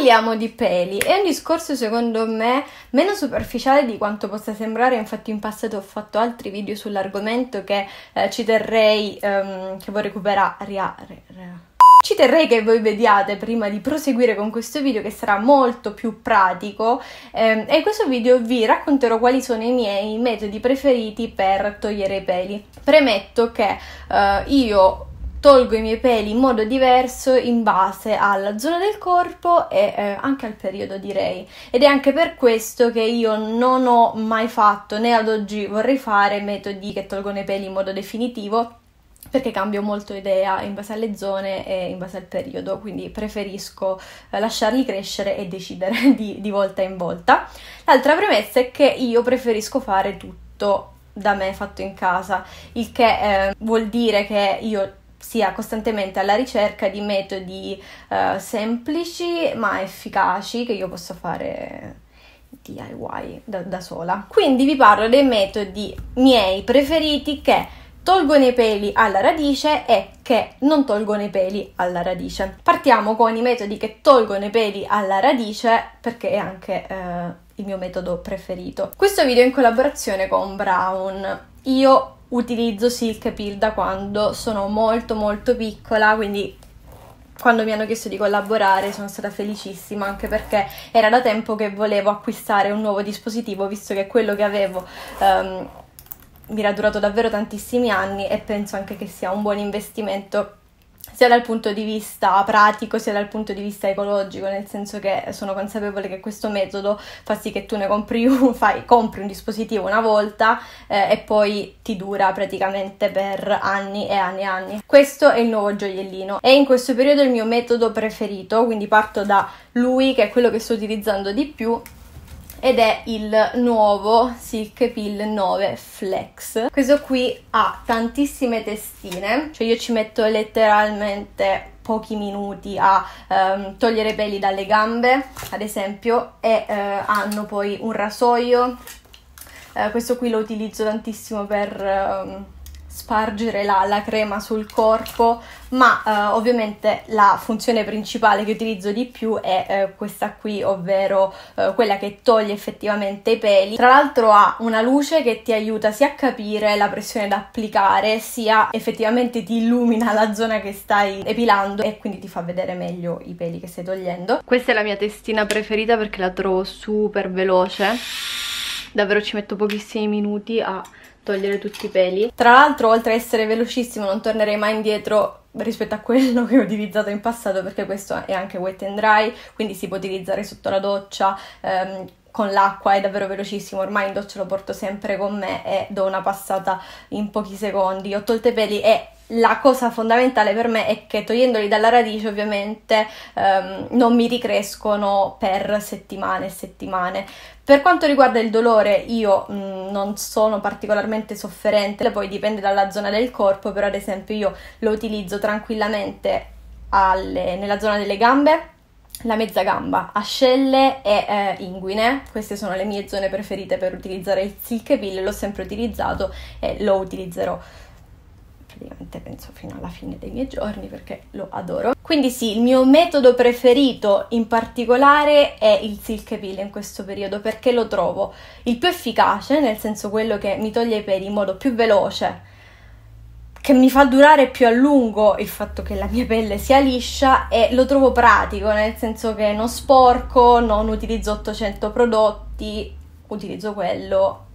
Parliamo di peli, è un discorso secondo me meno superficiale di quanto possa sembrare, infatti in passato ho fatto altri video sull'argomento che eh, ci terrei, um, che vorrei recuperare, ci terrei che voi vediate prima di proseguire con questo video che sarà molto più pratico. Ehm, e in questo video vi racconterò quali sono i miei metodi preferiti per togliere i peli. Premetto che eh, io tolgo i miei peli in modo diverso in base alla zona del corpo e eh, anche al periodo direi ed è anche per questo che io non ho mai fatto né ad oggi vorrei fare metodi che tolgono i peli in modo definitivo perché cambio molto idea in base alle zone e in base al periodo, quindi preferisco eh, lasciarli crescere e decidere di, di volta in volta. L'altra premessa è che io preferisco fare tutto da me fatto in casa, il che eh, vuol dire che io sia costantemente alla ricerca di metodi eh, semplici ma efficaci che io posso fare DIY da, da sola. Quindi vi parlo dei metodi miei preferiti che tolgono i peli alla radice e che non tolgono i peli alla radice. Partiamo con i metodi che tolgono i peli alla radice perché è anche eh, il mio metodo preferito. Questo video è in collaborazione con Brown. Io utilizzo Silk Peel da quando sono molto molto piccola, quindi quando mi hanno chiesto di collaborare sono stata felicissima anche perché era da tempo che volevo acquistare un nuovo dispositivo visto che quello che avevo um, mi era durato davvero tantissimi anni e penso anche che sia un buon investimento sia dal punto di vista pratico sia dal punto di vista ecologico, nel senso che sono consapevole che questo metodo fa sì che tu ne compri un, fai, compri un dispositivo una volta eh, e poi ti dura praticamente per anni e anni e anni. Questo è il nuovo gioiellino e in questo periodo il mio metodo preferito, quindi parto da lui che è quello che sto utilizzando di più ed è il nuovo Silk Peel 9 Flex. Questo qui ha tantissime testine, cioè io ci metto letteralmente pochi minuti a um, togliere i peli dalle gambe, ad esempio, e uh, hanno poi un rasoio. Uh, questo qui lo utilizzo tantissimo per... Um, spargere la, la, crema sul corpo, ma eh, ovviamente la funzione principale che utilizzo di più è eh, questa qui, ovvero eh, quella che toglie effettivamente i peli. Tra l'altro ha una luce che ti aiuta sia a capire la pressione da applicare, sia effettivamente ti illumina la zona che stai epilando e quindi ti fa vedere meglio i peli che stai togliendo. Questa è la mia testina preferita perché la trovo super veloce. Davvero ci metto pochissimi minuti a togliere tutti i peli. Tra l'altro, oltre a essere velocissimo, non tornerei mai indietro rispetto a quello che ho utilizzato in passato perché questo è anche wet and dry, quindi si può utilizzare sotto la doccia. Ehm, con l'acqua è davvero velocissimo, ormai in doccia lo porto sempre con me e do una passata in pochi secondi. Ho tolto i peli e la cosa fondamentale per me è che togliendoli dalla radice ovviamente ehm, non mi ricrescono per settimane e settimane. Per quanto riguarda il dolore io mh, mm, non sono particolarmente sofferente, poi dipende dalla zona del corpo, però ad esempio io lo utilizzo tranquillamente alle, nella zona delle gambe, la mezza gamba, ascelle e eh, inguine. Queste sono le mie zone preferite per utilizzare il silk peel, l'ho sempre utilizzato e lo utilizzerò praticamente penso fino alla fine dei miei giorni perché lo adoro. Quindi sì, il mio metodo preferito in particolare è il silk peel in questo periodo perché lo trovo il più efficace, nel senso quello che mi toglie i peli in modo più veloce, che mi fa durare più a lungo il fatto che la mia pelle sia liscia e lo trovo pratico, nel senso che non sporco, non utilizzo 800 prodotti, utilizzo quello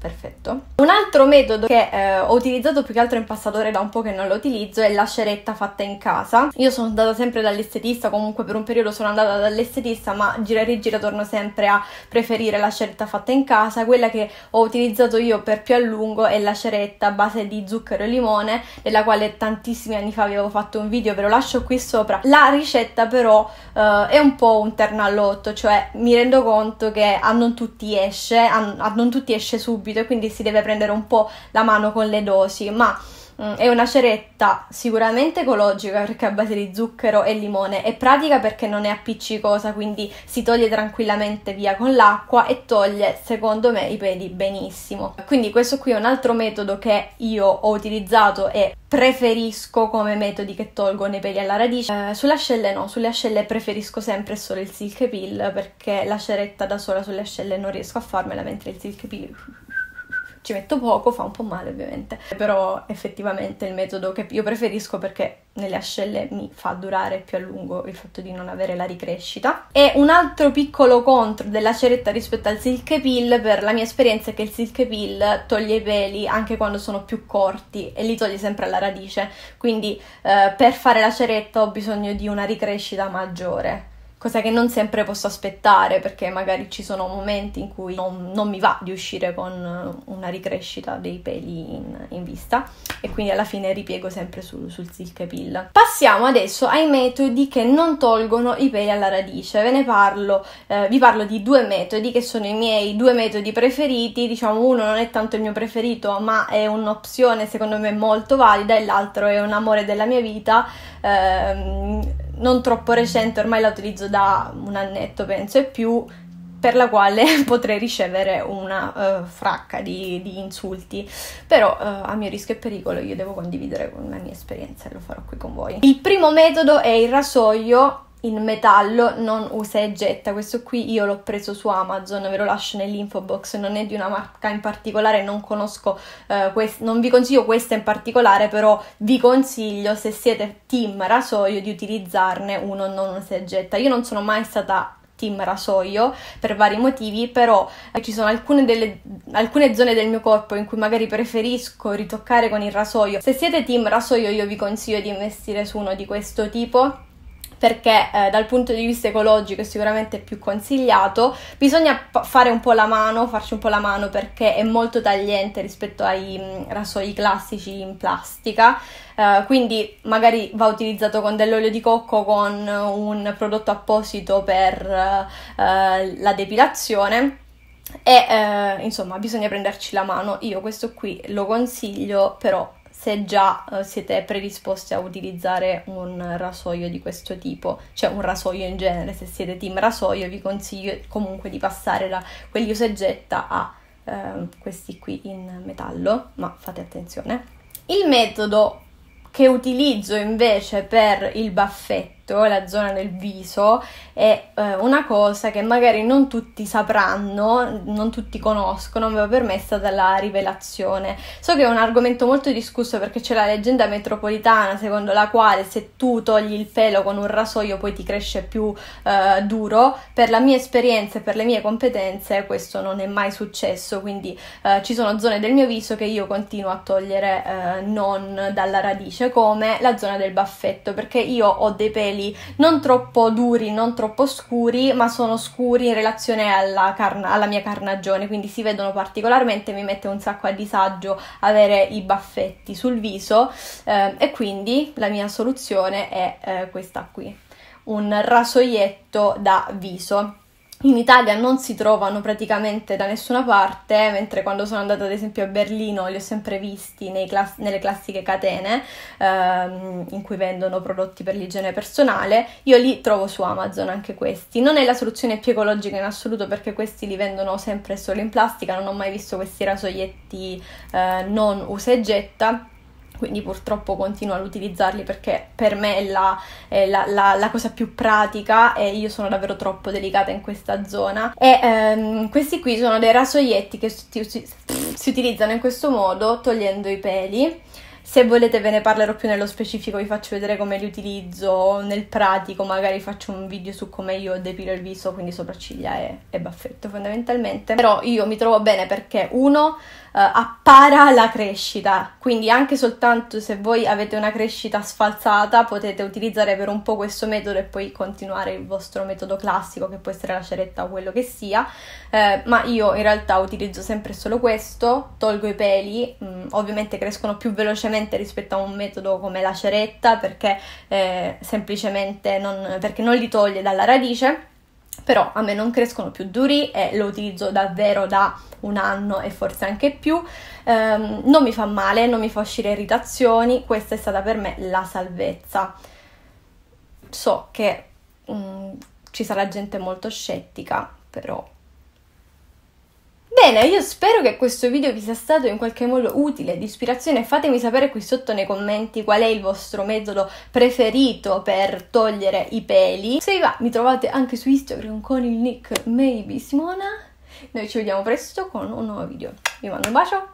Perfetto. Un altro metodo che eh, ho utilizzato più che altro in passato, da un po' che non lo utilizzo, è la sceretta fatta in casa. Io sono andata sempre dall'estetista, comunque per un periodo sono andata dall'estetista, ma gira e rigira torno sempre a preferire la sceretta fatta in casa. Quella che ho utilizzato io per più a lungo è la sceretta a base di zucchero e limone, della quale tantissimi anni fa avevo fatto un video, ve lo lascio qui sopra. La ricetta però eh, è un po' un terno all'otto, cioè mi rendo conto che a non tutti esce, a, a non tutti esce subito subito e quindi si deve prendere un po' la mano con le dosi, ma Mm, è una ceretta sicuramente ecologica perché è a base di zucchero e limone, è pratica perché non è appiccicosa, quindi si toglie tranquillamente via con l'acqua e toglie, secondo me, i peli benissimo. Quindi questo qui è un altro metodo che io ho utilizzato e preferisco come metodi che tolgono i peli alla radice. Eh, sulle ascelle no, sulle ascelle preferisco sempre solo il silk peel perché la ceretta da sola sulle ascelle non riesco a farmela, mentre il silk peel ci metto poco, fa un po' male ovviamente, però effettivamente è il metodo che io preferisco perché nelle ascelle mi fa durare più a lungo il fatto di non avere la ricrescita. E un altro piccolo contro della ceretta rispetto al silk peel, per la mia esperienza, è che il silk peel toglie i peli anche quando sono più corti e li toglie sempre alla radice, quindi eh, per fare la ceretta ho bisogno di una ricrescita maggiore cosa che non sempre posso aspettare perché magari ci sono momenti in cui non, non mi va di uscire con una ricrescita dei peli in, in vista e quindi alla fine ripiego sempre su, sul silk peel. Passiamo adesso ai metodi che non tolgono i peli alla radice. Ve ne parlo, eh, vi parlo di due metodi che sono i miei due metodi preferiti. Diciamo, uno non è tanto il mio preferito, ma è un'opzione secondo me molto valida, e l'altro è un amore della mia vita. Eh, non troppo recente, ormai la utilizzo da un annetto penso e più, per la quale potrei ricevere una uh, fracca di, di, insulti, però uh, a mio rischio e pericolo io devo condividere con la mia esperienza e lo farò qui con voi. Il primo metodo è il rasoio in metallo non usa e getta. Questo qui io l'ho preso su Amazon, ve lo lascio nell'info box, non è di una marca in particolare, non conosco, uh, quest- non vi consiglio questa in particolare, però vi consiglio se siete team rasoio di utilizzarne uno non usa e getta. Io non sono mai stata team rasoio per vari motivi, però eh, ci sono alcune, delle, alcune zone del mio corpo in cui magari preferisco ritoccare con il rasoio. Se siete team rasoio io vi consiglio di investire su uno di questo tipo perché eh, dal punto di vista ecologico è sicuramente più consigliato. Bisogna fare un po' la mano, farci un po' la mano perché è molto tagliente rispetto ai mm, rasoi classici in plastica. Uh, quindi magari va utilizzato con dell'olio di cocco con un prodotto apposito per uh, la depilazione e insomma bisogna prenderci la mano io questo qui lo consiglio però se già uh, siete predisposti a utilizzare un rasoio di questo tipo, cioè un rasoio in genere, se siete team rasoio vi consiglio comunque di passare da quelli usa a uh, questi qui in metallo, ma fate attenzione. Il metodo che utilizzo invece per il baffetto petto, la zona del viso, è eh, una cosa che magari non tutti sapranno, non tutti conoscono, ma per me è stata la rivelazione. So che è un argomento molto discusso perché c'è la leggenda metropolitana secondo la quale se tu togli il pelo con un rasoio poi ti cresce più eh, duro. Per la mia esperienza e per le mie competenze questo non è mai successo, quindi eh, ci sono zone del mio viso che io continuo a togliere eh, non dalla radice, come la zona del baffetto, perché io ho dei peli peli non troppo duri, non troppo scuri, ma sono scuri in relazione alla, carna, alla mia carnagione, quindi si vedono particolarmente, mi mette un sacco a disagio avere i baffetti sul viso eh, e quindi la mia soluzione è eh, questa qui, un rasoietto da viso in Italia non si trovano praticamente da nessuna parte, mentre quando sono andata ad esempio a Berlino li ho sempre visti class- nelle classiche catene ehm, in cui vendono prodotti per l'igiene personale, io li trovo su Amazon anche questi. Non è la soluzione più ecologica in assoluto perché questi li vendono sempre solo in plastica, non ho mai visto questi rasoietti eh, non usa e getta quindi purtroppo continuo ad utilizzarli perché per me è, la, è la, la, la, cosa più pratica e io sono davvero troppo delicata in questa zona. E ehm, questi qui sono dei rasoietti che si, si, utilizzano in questo modo togliendo i peli. Se volete ve ne parlerò più nello specifico, vi faccio vedere come li utilizzo nel pratico, magari faccio un video su come io depilo il viso, quindi sopracciglia e, e baffetto fondamentalmente. Però io mi trovo bene perché uno appara la crescita, quindi anche soltanto se voi avete una crescita sfalsata potete utilizzare per un po' questo metodo e poi continuare il vostro metodo classico che può essere la ceretta o quello che sia, uh, ma io in realtà utilizzo sempre solo questo, tolgo i peli, mh, mm, ovviamente crescono più velocemente rispetto a un metodo come la ceretta perché eh, semplicemente non, perché non li toglie dalla radice però a me non crescono più duri e lo utilizzo davvero da un anno e forse anche più. Um, non mi fa male, non mi fa uscire irritazioni, questa è stata per me la salvezza. So che um, ci sarà gente molto scettica, però Bene, io spero che questo video vi sia stato in qualche modo utile, di ispirazione. Fatemi sapere qui sotto nei commenti qual è il vostro metodo preferito per togliere i peli. Se vi va, mi trovate anche su Instagram con il nick Maybe Simona. Noi ci vediamo presto con un nuovo video. Vi mando un bacio.